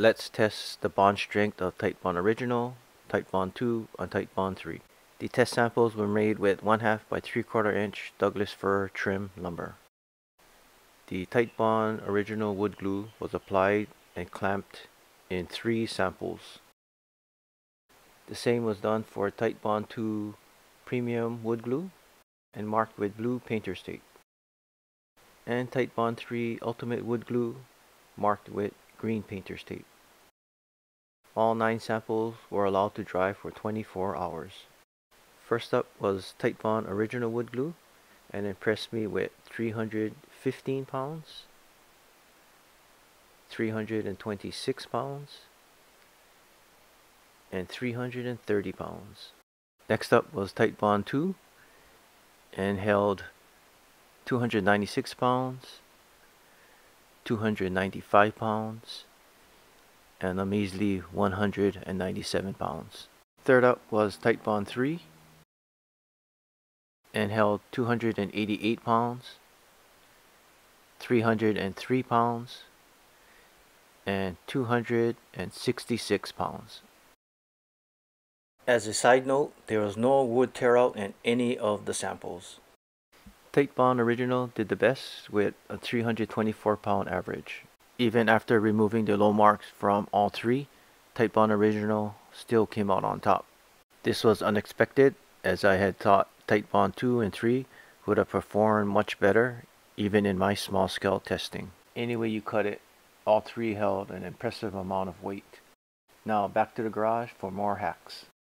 Let's test the bond strength of Titebond Original, Titebond 2, and Titebond 3. The test samples were made with 1 half by 3 quarter inch Douglas fir trim lumber. The Titebond Original wood glue was applied and clamped in 3 samples. The same was done for Titebond 2 Premium wood glue and marked with blue painter's tape. And Titebond 3 Ultimate wood glue marked with green painter's tape. All 9 samples were allowed to dry for 24 hours. First up was Titebond Original Wood Glue and impressed me with 315 pounds, 326 pounds, and 330 pounds. Next up was Titebond 2 and held 296 pounds, 295 pounds, and a measly 197 pounds. Third up was Titebond 3 and held 288 pounds, 303 pounds, and 266 pounds. As a side note, there was no wood tear out in any of the samples. Titebond Original did the best with a 324 pound average. Even after removing the low marks from all three, Titebond Original still came out on top. This was unexpected as I had thought Titebond 2 and 3 would have performed much better even in my small scale testing. Any way you cut it, all three held an impressive amount of weight. Now back to the garage for more hacks.